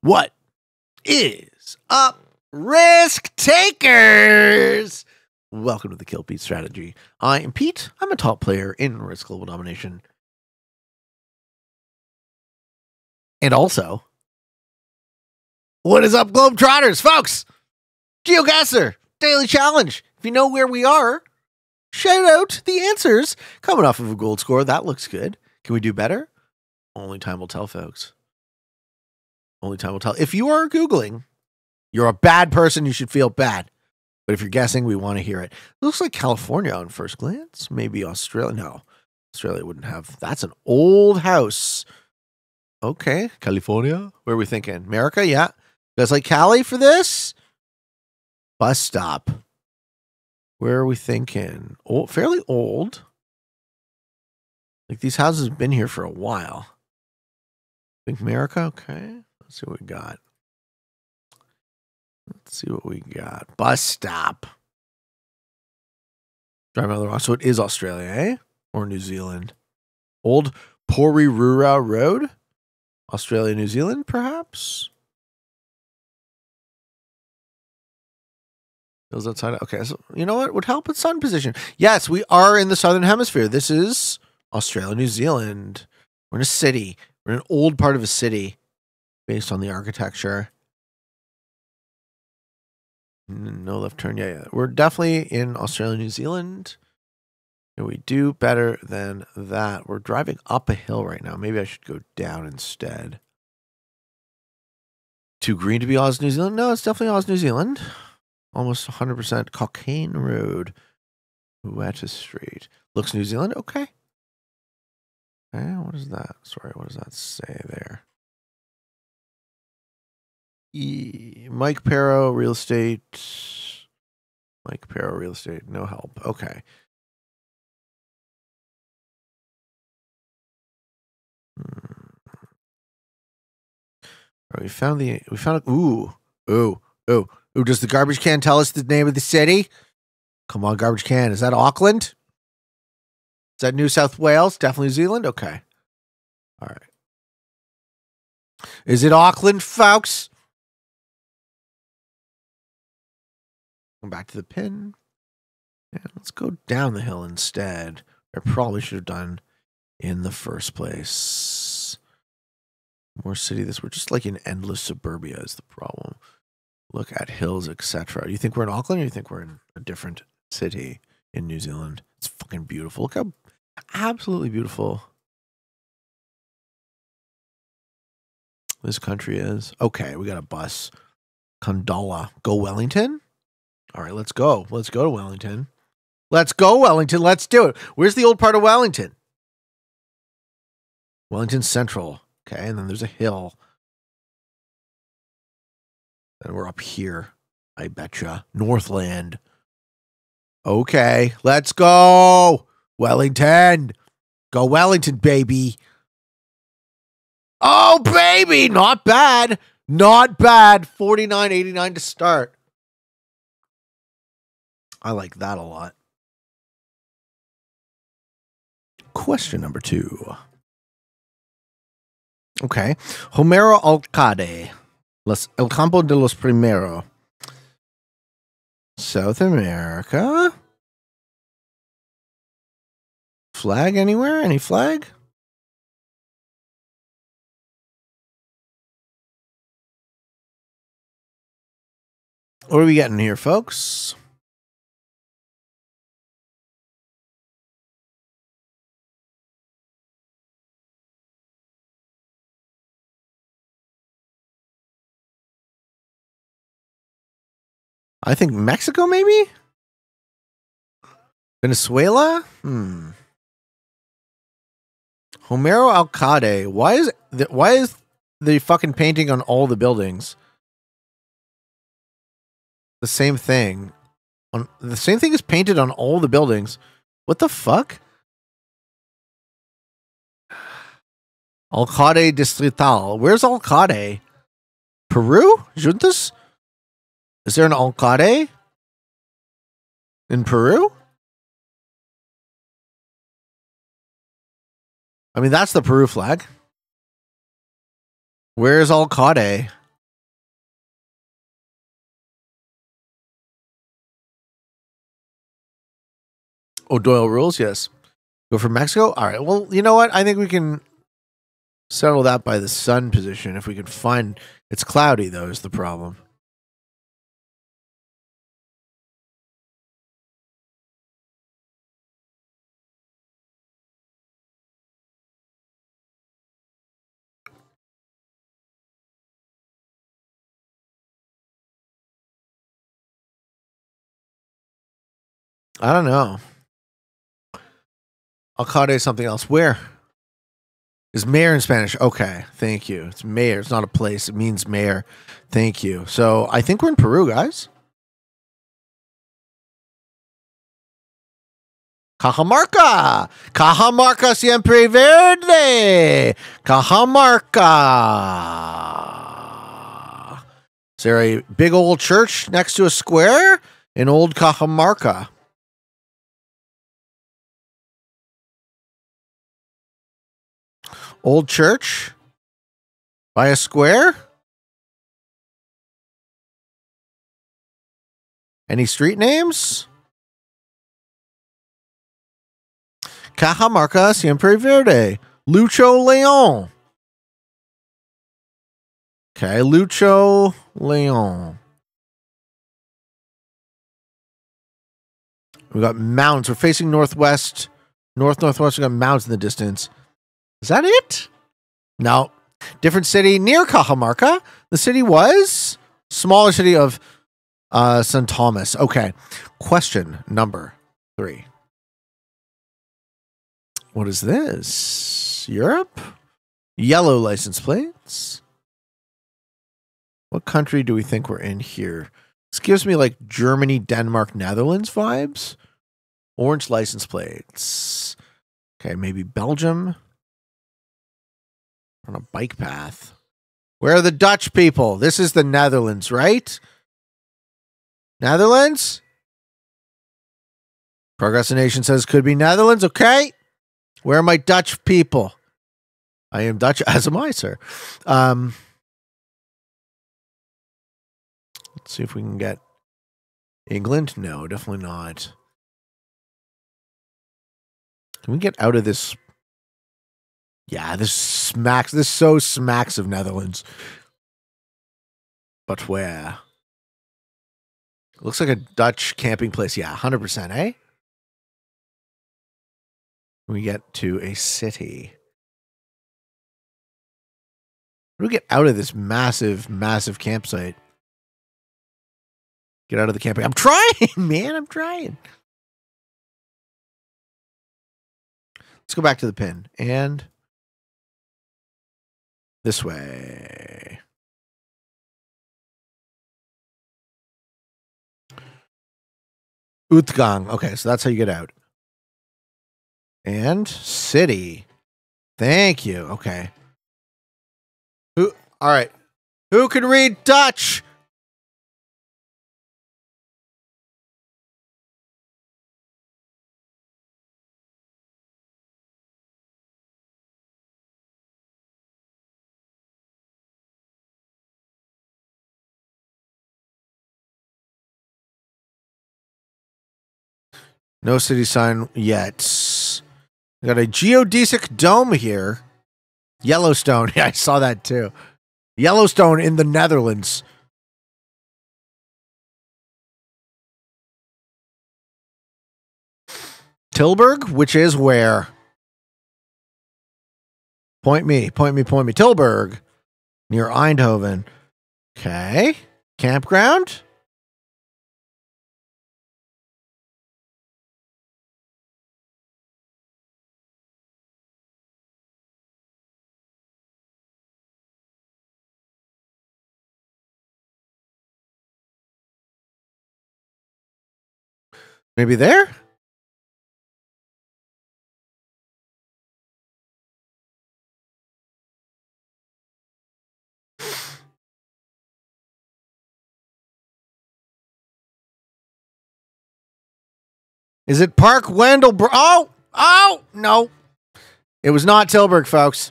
What is up, risk takers? Welcome to the Kill Pete strategy. I am Pete. I'm a top player in Risk Global Domination. And also, what is up, Globetrotters, folks? GeoGuessr Daily Challenge. If you know where we are, shout out the answers. Coming off of a gold score, that looks good. Can we do better? Only time will tell, folks. Only time will tell. If you are Googling, you're a bad person. You should feel bad. But if you're guessing, we want to hear it. It looks like California on first glance. Maybe Australia. No, Australia wouldn't have. That's an old house. Okay, California. Where are we thinking? America? Yeah. You guys like Cali for this? Bus stop. Where are we thinking? Old, fairly old. Like these houses have been here for a while. Think America? Okay. Let's see what we got. Let's see what we got. Bus stop. Drive on the rock. So it is Australia, eh? Or New Zealand. Old Porirua Road? Australia, New Zealand, perhaps? Feels outside. Okay, so you know what would help with sun position? Yes, we are in the southern hemisphere. This is Australia, New Zealand. We're in a city. We're in an old part of a city based on the architecture. No left turn. Yeah, yeah. We're definitely in Australia, New Zealand. And we do better than that. We're driving up a hill right now. Maybe I should go down instead. Too green to be Oz, New Zealand? No, it's definitely Oz, New Zealand. Almost 100% Cockayne Road. Weta Street. Looks New Zealand? Okay. Okay, what is that? Sorry, what does that say there? Mike Perro, real estate. Mike Perro, real estate, no help. Okay. Hmm. Right, we found the we found a, ooh ooh ooh ooh. Does the garbage can tell us the name of the city? Come on, garbage can. Is that Auckland? Is that New South Wales? Definitely New Zealand. Okay. All right. Is it Auckland, folks? Come back to the pin. And let's go down the hill instead. I probably should have done in the first place. More city this we're just like in endless suburbia is the problem. Look at hills, etc. You think we're in Auckland or you think we're in a different city in New Zealand? It's fucking beautiful. Look how absolutely beautiful this country is. Okay, we got a bus. Condola. Go Wellington? All right, let's go. Let's go to Wellington. Let's go, Wellington. Let's do it. Where's the old part of Wellington? Wellington Central. Okay, and then there's a hill. And we're up here. I betcha. Northland. Okay, let's go. Wellington. Go Wellington, baby. Oh, baby. Not bad. Not bad. 49.89 to start. I like that a lot. Question number two. Okay. Homero Alcade. Los, El Campo de los Primero. South America. Flag anywhere? Any flag? What are we getting here, folks? I think Mexico, maybe? Venezuela? Hmm. Homero Alcade. Why is the, why is the fucking painting on all the buildings the same thing? On the same thing is painted on all the buildings. What the fuck? Alcade Distrital. Where's Alcade? Peru? Juntas? Is there an Alcade in Peru? I mean, that's the Peru flag. Where's Alcade? Oh, Doyle rules, yes. Go for Mexico? All right. Well, you know what? I think we can settle that by the sun position if we can find. It's cloudy, though, is the problem. I don't know. Alcalde something else. Where? Is mayor in Spanish? Okay, thank you. It's mayor. It's not a place. It means mayor. Thank you. So I think we're in Peru, guys. Cajamarca. Cajamarca siempre verde. Cajamarca. Is there a big old church next to a square in old Cajamarca? Old church by a square? Any street names? Cajamarca Siempre Verde. Lucho Leon. Okay, Lucho Leon. We got mountains. We're facing northwest, north northwest. We got mountains in the distance. Is that it? No. Different city near Cajamarca. The city was smaller city of uh, St. Thomas. Okay. Question number three. What is this? Europe? Yellow license plates. What country do we think we're in here? This gives me like Germany, Denmark, Netherlands vibes. Orange license plates. Okay, maybe Belgium on a bike path. Where are the Dutch people? This is the Netherlands, right? Netherlands? Progressination says could be Netherlands. Okay. Where are my Dutch people? I am Dutch, as am I, sir. Um, let's see if we can get England. No, definitely not. Can we get out of this yeah, this smacks. This so smacks of Netherlands. But where? Looks like a Dutch camping place. Yeah, hundred percent. Eh? We get to a city. How do we get out of this massive, massive campsite? Get out of the camping. I'm trying, man. I'm trying. Let's go back to the pin and this way. Utgang. Okay, so that's how you get out. And city. Thank you. Okay. Who all right. Who can read Dutch? No city sign yet. We got a geodesic dome here. Yellowstone. Yeah, I saw that too. Yellowstone in the Netherlands. Tilburg, which is where? Point me, point me, point me. Tilburg, near Eindhoven. Okay. Campground? Maybe there? Is it Park Wendell? Bro- oh, oh, no. It was not Tilburg, folks.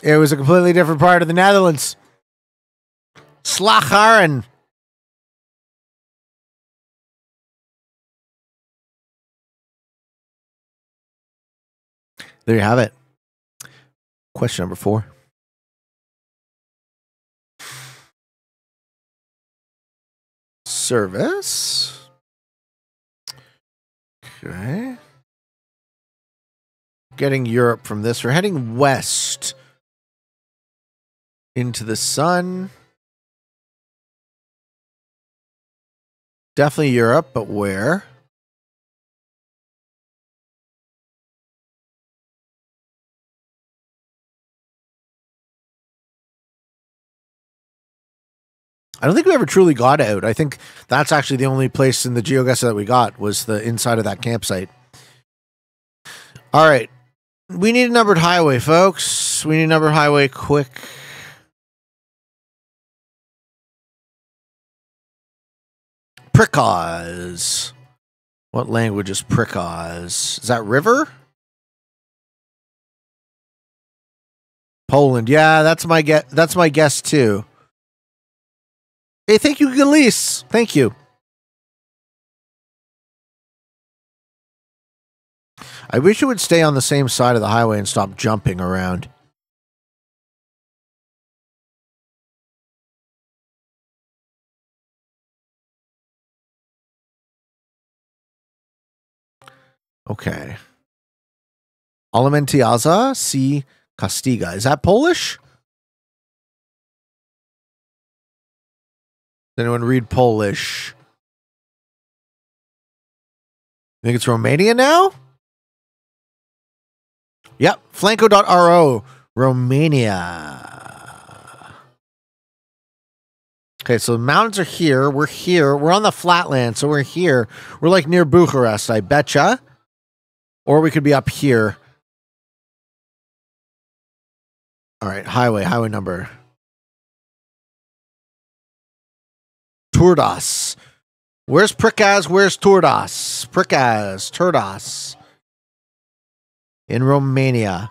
It was a completely different part of the Netherlands. Slagharen. There you have it. Question number four. Service. Okay. Getting Europe from this. We're heading west into the sun. Definitely Europe, but where? I don't think we ever truly got out. I think that's actually the only place in the GeoGuessr that we got was the inside of that campsite. All right. We need a numbered highway, folks. We need a numbered highway quick. Prikaz. What language is Prikaz? Is that river? Poland. Yeah, that's my guess. That's my guess too. Hey, thank you, Galise. Thank you. I wish it would stay on the same side of the highway and stop jumping around. Okay. Alimentiaza C. Castiga. Is that Polish? Does anyone read Polish? You think it's Romania now? Yep. Flanco.ro. Romania. Okay, so the mountains are here. We're here. We're on the flatland, so we're here. We're like near Bucharest, I betcha. Or we could be up here. All right, highway, highway number. Turdas. Where's Prikaz? Where's Turdas? Prikaz, Turdas. In Romania.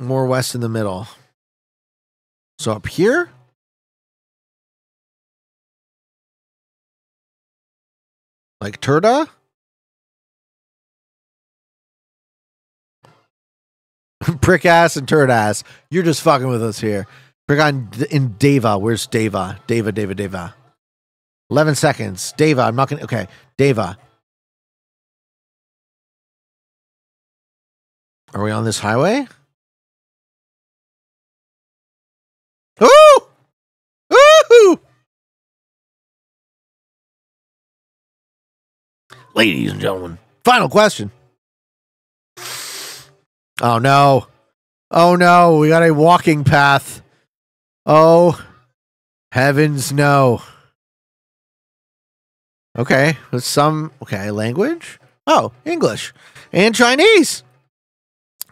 More west in the middle. So up here? Like Turda? Prick ass and turd ass. You're just fucking with us here. Prick on in Deva. Where's Deva? Deva, Deva, Deva. 11 seconds. Deva. I'm not going to. Okay. Deva. Are we on this highway? Ooh! Ladies and gentlemen, final question. Oh no. Oh no, we got a walking path. Oh, heavens no. Okay, some okay language. Oh, English and Chinese.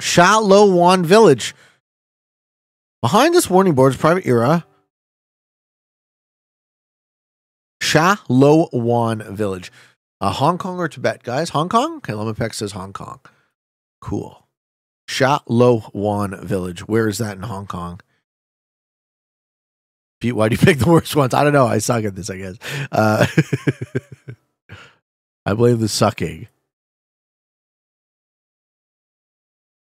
Sha Lo Wan Village. Behind this warning board is private era. Sha Lo Wan Village. Uh, Hong Kong or Tibet, guys? Hong Kong? Okay, says Hong Kong. Cool. Sha Lo Wan Village. Where is that in Hong Kong? Pete, why do you pick the worst ones? I don't know. I suck at this, I guess. Uh, I blame the sucking.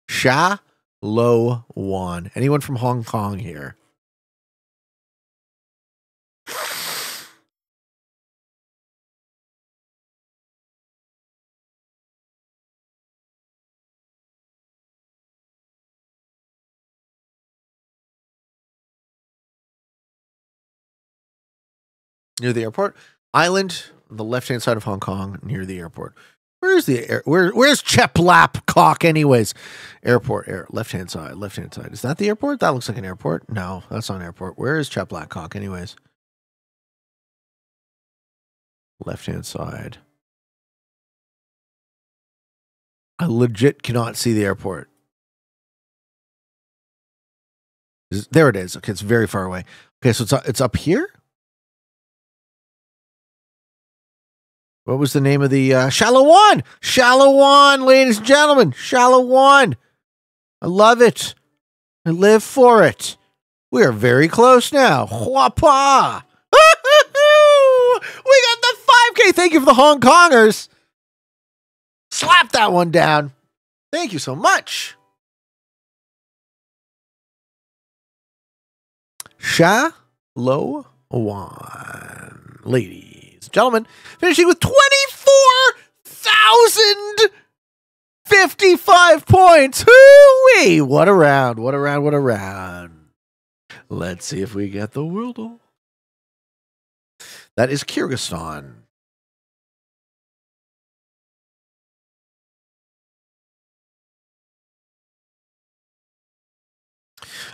Sha Lo Wan. Anyone from Hong Kong here? Near the airport. Island, the left hand side of Hong Kong, near the airport. Where's the air? Where, where's Cheplap cock? Anyways, airport, air, left hand side, left hand side. Is that the airport? That looks like an airport. No, that's not an airport. Where is Cheplap cock? Anyways, left hand side. I legit cannot see the airport. There it is. Okay, it's very far away. Okay, so it's it's up here. What was the name of the uh, Shallow One? Shallow One, ladies and gentlemen. Shallow One. I love it. I live for it. We are very close now. Whapa! We got the 5K. Thank you for the Hong Kongers. Slap that one down. Thank you so much. Sha Lo Wan. Ladies and gentlemen, finishing with 24,055 points. Hoo-wee! What a round. What a round. What a round. Let's see if we get the Worldle. That is Kyrgyzstan.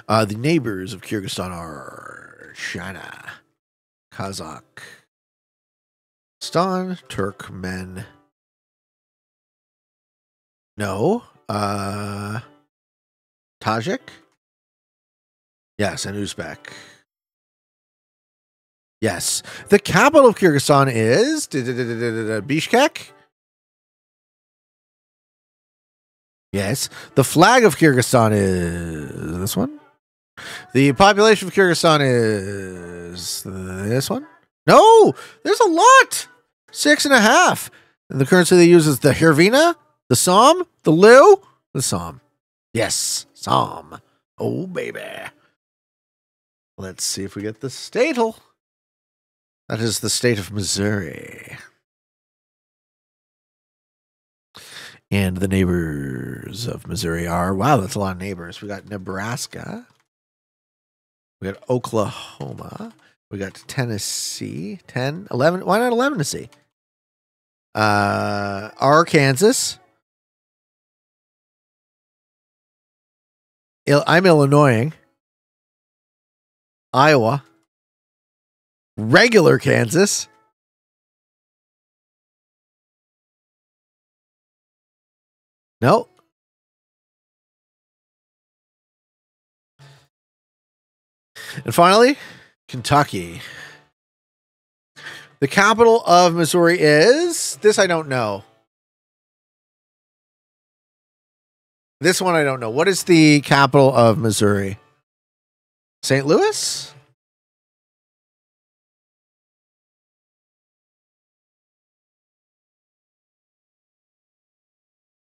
Uh, the neighbors of Kyrgyzstan are China, Kazakh, Stan, Turkmen. No, uh, Tajik. Yes, and Uzbek. Yes, the capital of Kyrgyzstan is Bishkek. Yes, the flag of Kyrgyzstan is this one. The population of Kyrgyzstan is this one. No, there's a lot. Six and a half. And the currency they use is the Hryvnia, the Som, the Liu, the Som. Yes, Som. Oh, baby. Let's see if we get the statal. That is the state of Missouri. And the neighbors of Missouri are wow, that's a lot of neighbors. We got Nebraska. We got Oklahoma. We got Tennessee. 10, 11. Why not 11 to see? Uh, Arkansas. I'm Illinois. Iowa. Regular Kansas. No. And finally, Kentucky. The capital of Missouri is this I don't know. This one I don't know. What is the capital of Missouri? St. Louis?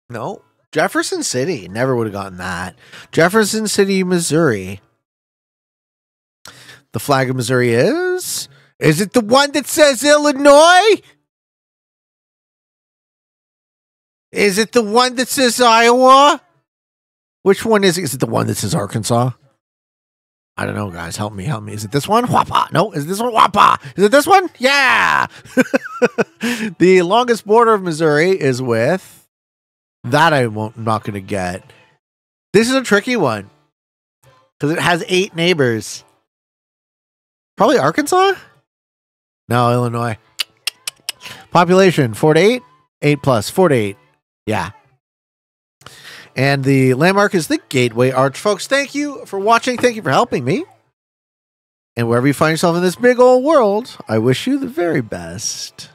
No. Jefferson City. Never would have gotten that. Jefferson City, Missouri. The flag of Missouri is. Is it the one that says Illinois? Is it the one that says Iowa? Which one is it? Is it the one that says Arkansas? I don't know, guys. Help me, help me. Is it this one? Whapa. No, is this one? Whapa. Is it this one? Yeah. the longest border of Missouri is with that I won't I'm not gonna get. This is a tricky one. Because it has eight neighbors. Probably Arkansas? No, Illinois. Population 4 to 8, 8 plus, 4 to 8. Yeah. And the landmark is the Gateway Arch. Folks, thank you for watching. Thank you for helping me. And wherever you find yourself in this big old world, I wish you the very best.